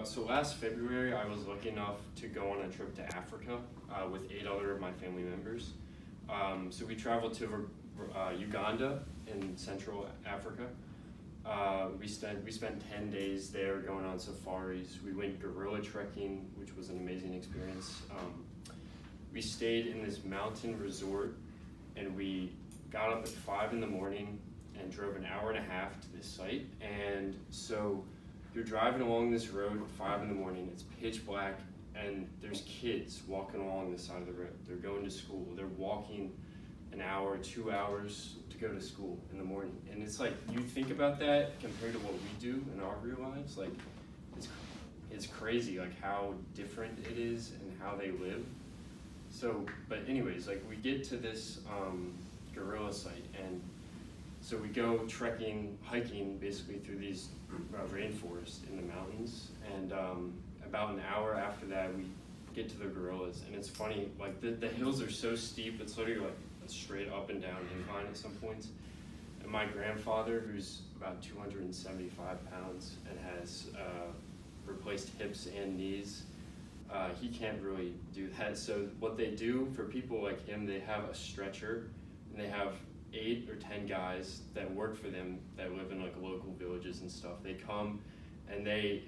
Uh, so last February, I was lucky enough to go on a trip to Africa uh, with eight other of my family members. Um, so we traveled to uh, Uganda in Central Africa. Uh, we spent we spent ten days there going on safaris. We went gorilla trekking, which was an amazing experience. Um, we stayed in this mountain resort, and we got up at five in the morning and drove an hour and a half to this site. And so you're driving along this road at five in the morning. It's pitch black, and there's kids walking along the side of the road. They're going to school. They're walking an hour, two hours to go to school in the morning. And it's like you think about that compared to what we do in our real lives, like it's it's crazy like how different it is and how they live. So, but anyways, like we get to this um, gorilla site and so we go trekking, hiking basically through these uh, rainforests in the mountains, and um, about an hour after that, we get to the gorillas, and it's funny, like the, the hills are so steep, it's literally like a straight up and down incline at some points. And my grandfather, who's about 275 pounds and has uh, replaced hips and knees, uh, he can't really do that. So what they do for people like him, they have a stretcher, and they have eight or ten guys that work for them that live in like local villages and stuff. They come and they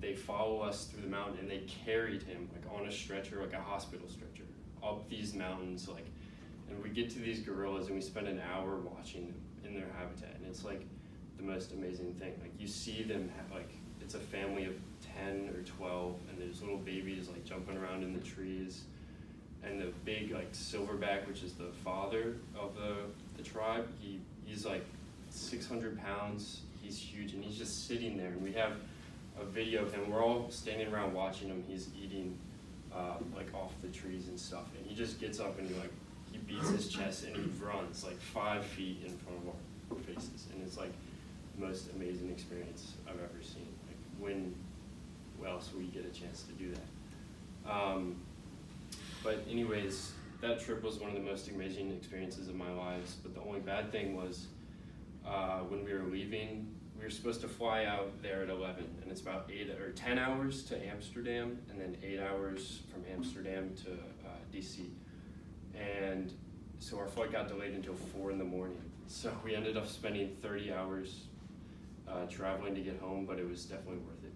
they follow us through the mountain and they carried him like on a stretcher, like a hospital stretcher, up these mountains, like and we get to these gorillas and we spend an hour watching them in their habitat and it's like the most amazing thing. Like you see them like it's a family of ten or twelve and there's little babies like jumping around in the trees and the big like silverback, which is the father of the the tribe. He he's like 600 pounds. He's huge, and he's just sitting there. And we have a video of him. We're all standing around watching him. He's eating uh, like off the trees and stuff, and he just gets up and he like he beats his chest and he runs like five feet in front of our faces, and it's like the most amazing experience I've ever seen. Like when else you get a chance to do that? Um, but anyways, that trip was one of the most amazing experiences of my lives. But the only bad thing was uh, when we were leaving, we were supposed to fly out there at 11, and it's about eight or 10 hours to Amsterdam, and then eight hours from Amsterdam to uh, DC. And so our flight got delayed until four in the morning. So we ended up spending 30 hours uh, traveling to get home, but it was definitely worth it.